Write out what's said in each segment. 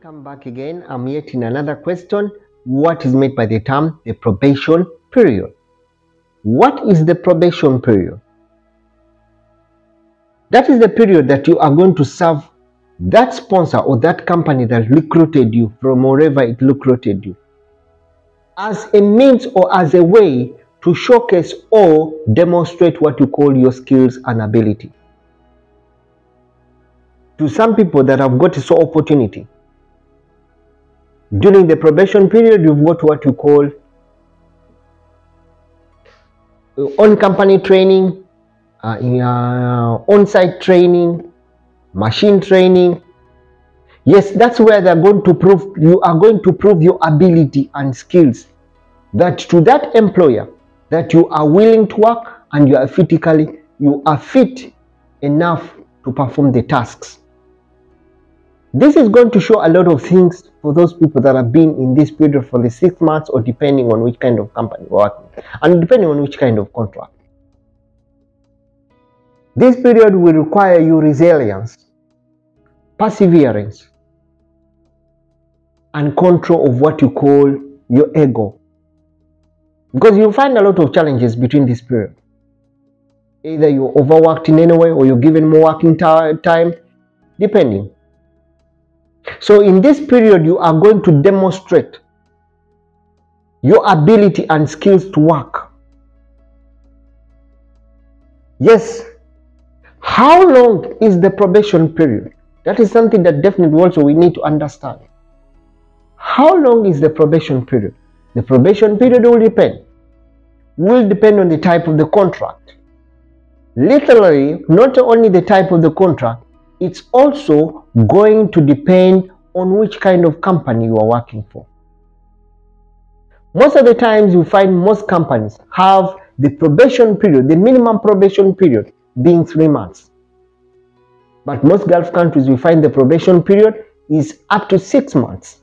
Welcome back again. I'm yet in another question. What is meant by the term the probation period? What is the probation period? That is the period that you are going to serve that sponsor or that company that recruited you from wherever it recruited you as a means or as a way to showcase or demonstrate what you call your skills and ability. To some people that have got this opportunity, during the probation period, you've got what you call on company training, uh, uh, on site training, machine training. Yes, that's where they're going to prove you are going to prove your ability and skills that to that employer that you are willing to work and you are physically you are fit enough to perform the tasks. This is going to show a lot of things for those people that have been in this period for the six months or depending on which kind of company you're working and depending on which kind of contract. This period will require you resilience, perseverance, and control of what you call your ego. Because you'll find a lot of challenges between this period. Either you're overworked in any way or you're given more working time, depending. So in this period, you are going to demonstrate your ability and skills to work. Yes. How long is the probation period? That is something that definitely also we need to understand. How long is the probation period? The probation period will depend. Will depend on the type of the contract. Literally, not only the type of the contract, it's also going to depend on which kind of company you are working for. Most of the times you find most companies have the probation period, the minimum probation period being three months. But most Gulf countries we find the probation period is up to six months.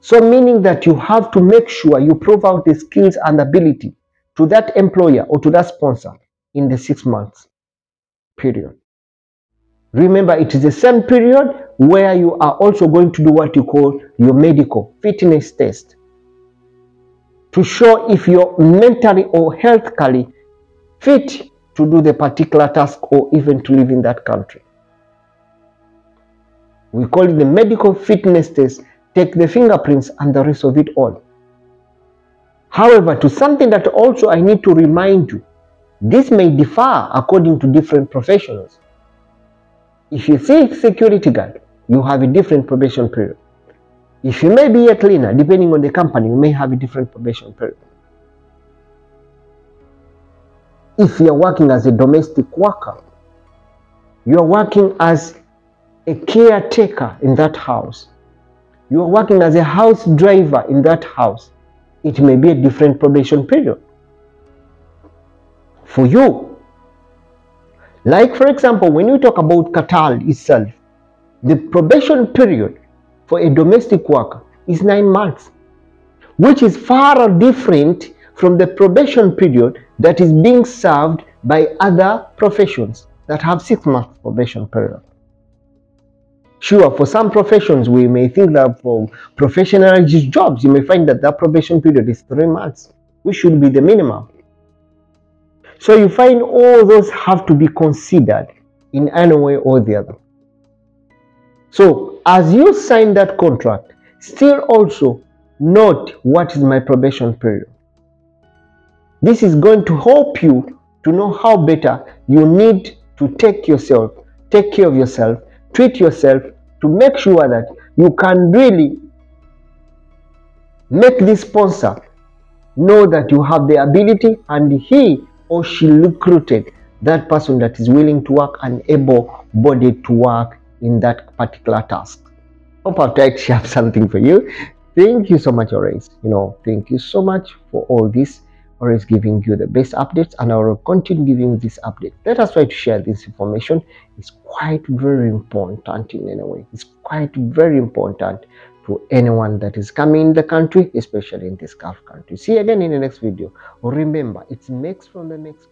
So meaning that you have to make sure you prove out the skills and ability to that employer or to that sponsor in the six months period. Remember, it is the same period where you are also going to do what you call your medical fitness test to show if you're mentally or healthily fit to do the particular task or even to live in that country. We call it the medical fitness test, take the fingerprints and the rest of it all. However, to something that also I need to remind you, this may differ according to different professionals. If you say security guard, you have a different probation period. If you may be a cleaner, depending on the company, you may have a different probation period. If you're working as a domestic worker, you're working as a caretaker in that house, you're working as a house driver in that house, it may be a different probation period. For you, like for example, when you talk about Qatar itself, the probation period for a domestic worker is nine months, which is far different from the probation period that is being served by other professions that have six months probation period. Sure, for some professions, we may think that for professional jobs, you may find that that probation period is three months, which should be the minimum. So you find all those have to be considered in any way or the other. So as you sign that contract, still also note what is my probation period. This is going to help you to know how better you need to take yourself, take care of yourself, treat yourself to make sure that you can really make this sponsor know that you have the ability and he or she recruited that person that is willing to work and able bodied to work in that particular task. Hope I've tried to share something for you. Thank you so much, Horace. You know, thank you so much for all this. Always giving you the best updates, and I will continue giving this update. Let us try to share this information. It's quite very important in any way. It's quite very important to anyone that is coming in the country, especially in this Gulf country. See you again in the next video. Remember, it's Mex from the Mex